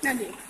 那你？